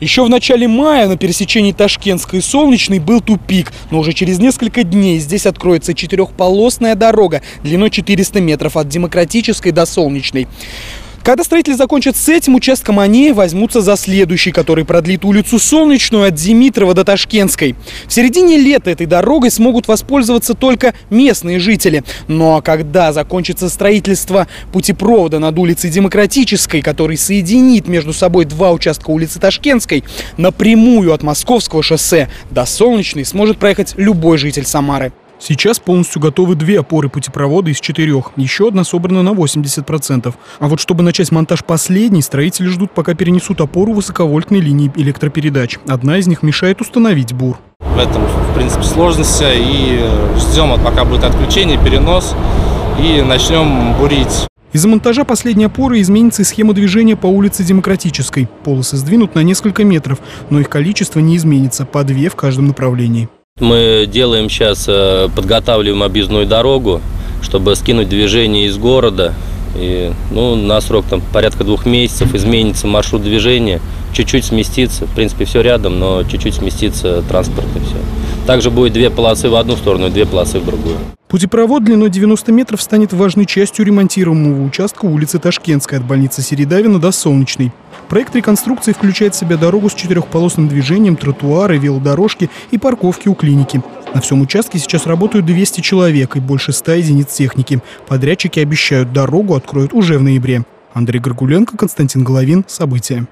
Еще в начале мая на пересечении Ташкентской и Солнечной был тупик, но уже через несколько дней здесь откроется четырехполосная дорога длиной 400 метров от Демократической до Солнечной. Когда строители закончат с этим участком, они возьмутся за следующий, который продлит улицу Солнечную от Димитрова до Ташкентской. В середине лета этой дорогой смогут воспользоваться только местные жители. Но когда закончится строительство путепровода над улицей Демократической, который соединит между собой два участка улицы Ташкентской, напрямую от Московского шоссе до Солнечной сможет проехать любой житель Самары. Сейчас полностью готовы две опоры путепровода из четырех. Еще одна собрана на 80%. А вот чтобы начать монтаж последней, строители ждут, пока перенесут опору высоковольтной линии электропередач. Одна из них мешает установить бур. В этом, в принципе, сложность. И ждем, пока будет отключение, перенос. И начнем бурить. Из-за монтажа последней опоры изменится и схема движения по улице Демократической. Полосы сдвинут на несколько метров, но их количество не изменится, по две в каждом направлении. Мы делаем сейчас, э, подготавливаем объездную дорогу, чтобы скинуть движение из города. И, ну, на срок там порядка двух месяцев изменится маршрут движения, чуть-чуть сместится. В принципе, все рядом, но чуть-чуть сместится транспорт и все. Также будет две полосы в одну сторону и две полосы в другую. Путепровод длиной 90 метров станет важной частью ремонтируемого участка улицы Ташкентской от больницы Середавина до Солнечной. Проект реконструкции включает в себя дорогу с четырехполосным движением, тротуары, велодорожки и парковки у клиники. На всем участке сейчас работают 200 человек и больше 100 единиц техники. Подрядчики обещают, дорогу откроют уже в ноябре. Андрей Горгуленко, Константин Головин. События.